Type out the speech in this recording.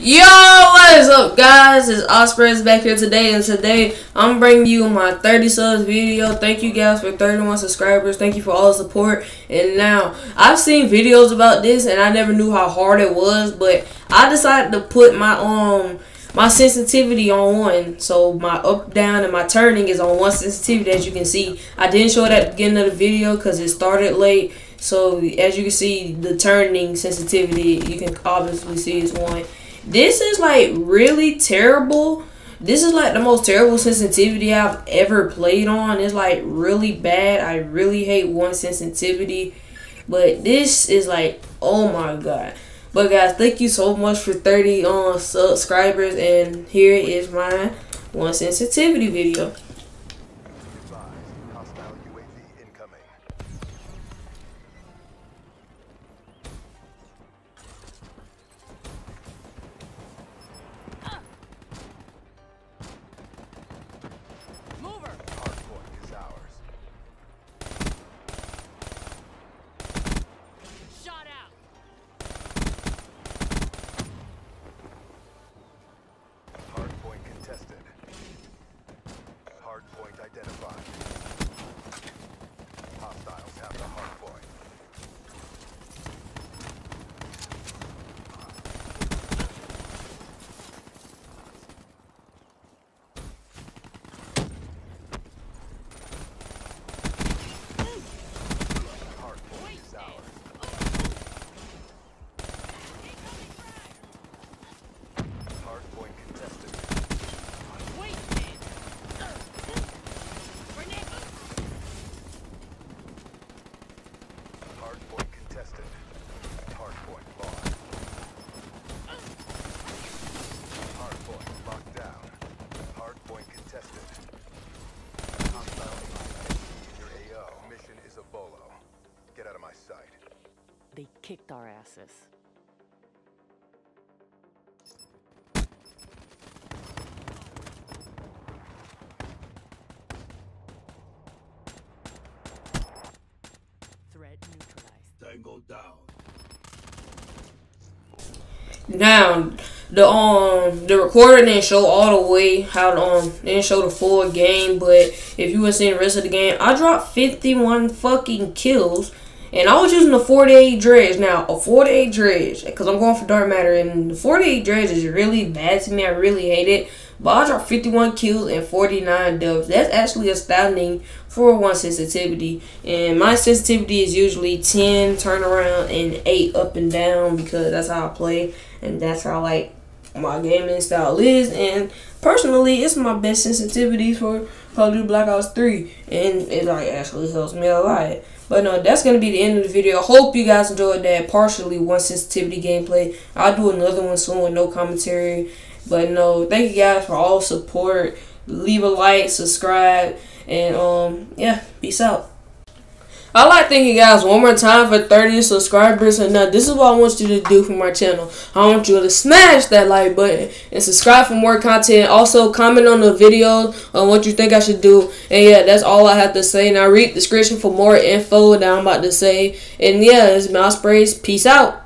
Yo, what is up, guys? It's Ospreys back here today, and today I'm bringing you my 30 subs video. Thank you guys for 31 subscribers. Thank you for all the support. And now, I've seen videos about this, and I never knew how hard it was, but I decided to put my um my sensitivity on one. So my up, down, and my turning is on one sensitivity, as you can see. I didn't show it at the beginning of the video because it started late. So as you can see, the turning sensitivity, you can obviously see is one. This is like really terrible. This is like the most terrible sensitivity I've ever played on. It's like really bad. I really hate one sensitivity. But this is like, oh my god. But guys, thank you so much for 30 um, subscribers. And here is my one sensitivity video. Kicked our asses. Threat neutralized. Tango down. Down. The um the recorder didn't show all the way how the, um didn't show the full game, but if you were seeing the rest of the game, I dropped 51 fucking kills and I was using the 48 dredge. Now, a 48 dredge, because I'm going for dark matter, and the 48 dredge is really bad to me. I really hate it. But I dropped 51 kills and 49 dubs. That's actually astounding for one sensitivity. And my sensitivity is usually 10 turnaround and 8 up and down because that's how I play. And that's how I like my gaming style is. And personally, it's my best sensitivity for Call of Duty Black Ops 3. And it like actually helps me a lot. But no, that's to be the end of the video. Hope you guys enjoyed that partially one sensitivity gameplay. I'll do another one soon with no commentary. But no, thank you guys for all support. Leave a like, subscribe, and um, yeah, peace out. I like thank you guys one more time for 30 subscribers. And now this is what I want you to do for my channel. I want you to smash that like button and subscribe for more content. Also comment on the video on what you think I should do. And yeah, that's all I have to say. Now read the description for more info that I'm about to say. And yeah, it's Mouse Sprays. Peace out.